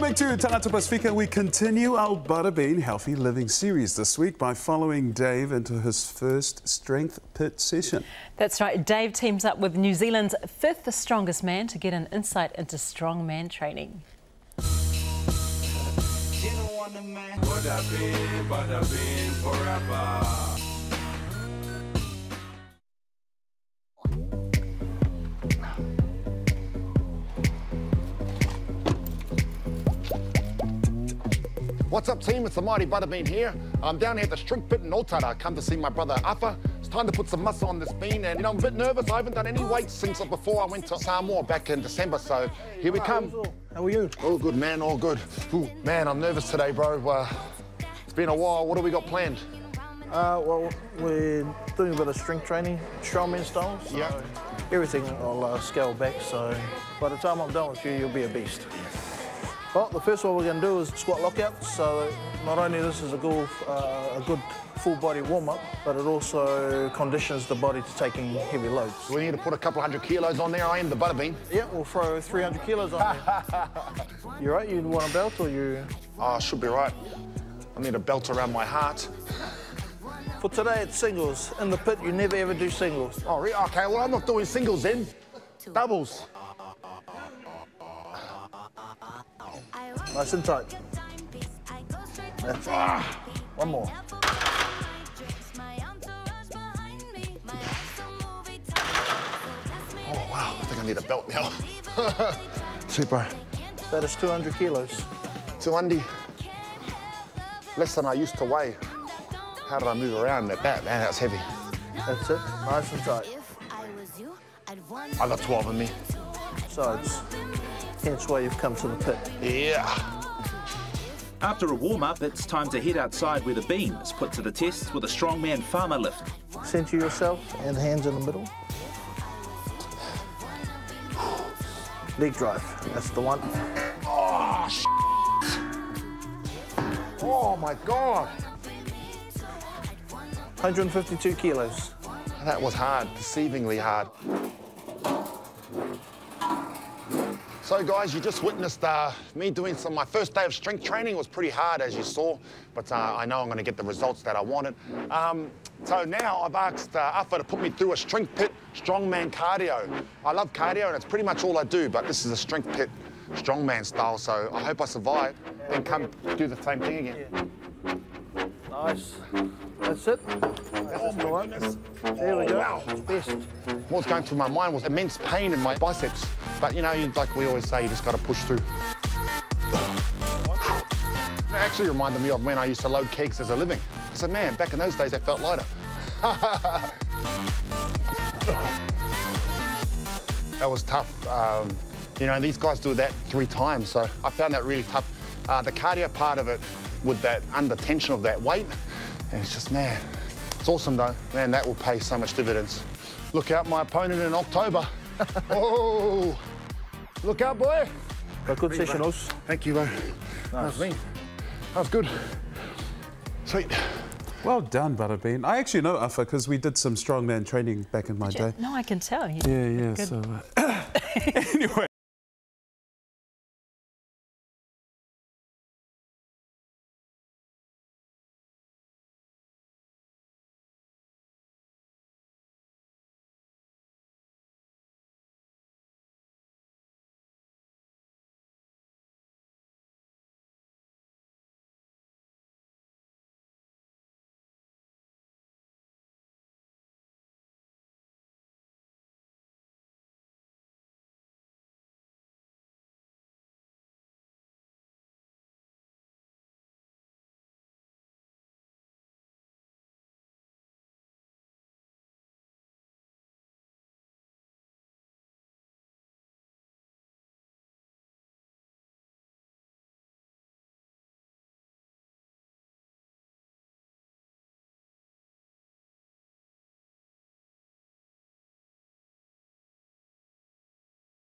back to Tagata Pasifika. We continue our Buttabean Healthy Living series this week by following Dave into his first strength pit session. That's right. Dave teams up with New Zealand's fifth strongest man to get an insight into strongman training. What's up team, it's the Mighty Buttabean here. I'm down here at the Strength Pit in Otara. Come to see my brother Afa. It's time to put some muscle on this bean and you know, I'm a bit nervous. I haven't done any weights since before I went to Samoa back in December, so here we come. How are you? All good man, all good. Ooh, man, I'm nervous today, bro. Uh, it's been a while. What do we got planned? Uh, well, we're doing a bit of strength training, strongman style. So Yeah. Everything I'll uh, scale back, so by the time I'm done with you, you'll be a beast. Well, the first one we're going to do is squat lockouts. So not only this is a good, uh, a good full body warm up, but it also conditions the body to taking heavy loads. We need to put a couple hundred kilos on there. I am the Buttabean. Yeah, we'll throw 300 kilos on there. you right? You want a belt or you? Oh, should be right. I need a belt around my heart. For today, it's singles. In the pit, you never ever do singles. Oh, really? Okay, well, I'm not doing singles then. Doubles. Nice and tight. That's One more. Oh, wow. I think I need a belt now. Super. That is 200 kilos. 200. Less than I used to weigh. How did I move around at that? Man, that's heavy. That's it. Nice and tight. I got 12 in me. Sides. Hence why you've come to the pit. Yeah. After a warm-up, it's time to head outside where the beam is put to the test with a strongman farmer lift. Center yourself and hands in the middle. Leg drive. That's the one. Oh, sh Oh, my God. 152 kilos. That was hard, deceivingly hard. So guys, you just witnessed uh, me doing some, my first day of strength training was pretty hard as you saw, but uh, I know I'm gonna get the results that I wanted. Um, so now I've asked uh, Afa to put me through a strength pit strongman cardio. I love cardio and it's pretty much all I do, but this is a strength pit strongman style, so I hope I survive and come do the same thing again. Nice. That's it. Oh my one. goodness. There we go. wow. Best. What was going through my mind was immense pain in my biceps. But you know, like we always say, you just got to push through. It actually reminded me of when I used to load kegs as a living. I said, man, back in those days, I felt lighter. that was tough. Um, you know, these guys do that three times, so I found that really tough. Uh, the cardio part of it, with that under tension of that weight, and it's just, man, it's awesome though. Man, that will pay so much dividends. Look out, my opponent in October. oh, look out, boy. A good session, Os. Thank you, bro. That was me. That was good. Sweet. Well done, Buttabean. I actually know Afa because we did some strongman training back in my day. No, I can tell. You Yeah, yeah. Good. So, uh, anyway.